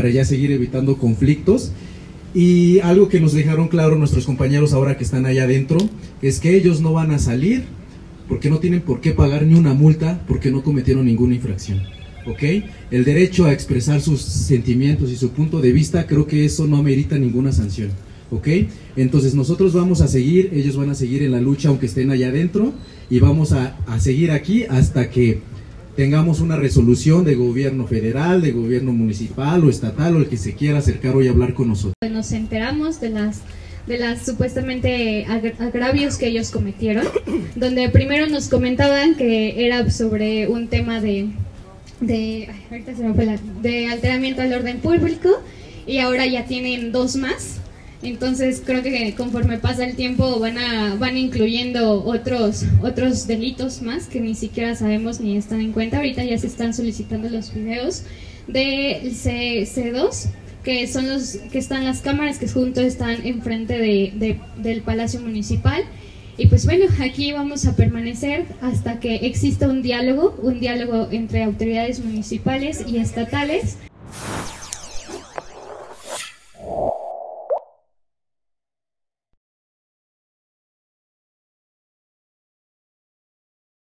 para ya seguir evitando conflictos. Y algo que nos dejaron claro nuestros compañeros ahora que están allá adentro es que ellos no van a salir porque no tienen por qué pagar ni una multa porque no cometieron ninguna infracción. ¿Ok? El derecho a expresar sus sentimientos y su punto de vista, creo que eso no amerita ninguna sanción. ¿Ok? Entonces nosotros vamos a seguir, ellos van a seguir en la lucha aunque estén allá adentro y vamos a, a seguir aquí hasta que tengamos una resolución de gobierno federal, de gobierno municipal o estatal o el que se quiera acercar hoy a hablar con nosotros. Nos enteramos de las de las supuestamente agravios que ellos cometieron, donde primero nos comentaban que era sobre un tema de de, ahorita se me fue la, de alteramiento al orden público y ahora ya tienen dos más. Entonces creo que conforme pasa el tiempo van a van incluyendo otros otros delitos más que ni siquiera sabemos ni están en cuenta. Ahorita ya se están solicitando los videos del C2 que son los que están las cámaras que juntos están enfrente de, del Palacio Municipal. Y pues bueno, aquí vamos a permanecer hasta que exista un diálogo, un diálogo entre autoridades municipales y estatales